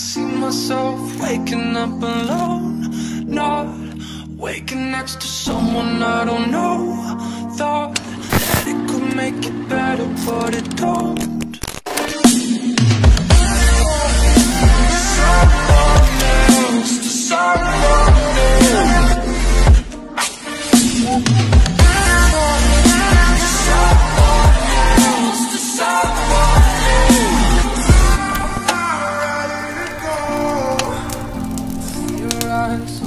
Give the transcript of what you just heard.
see myself waking up alone Not waking next to someone I don't know. Thought that it could make it better, but it don't. stars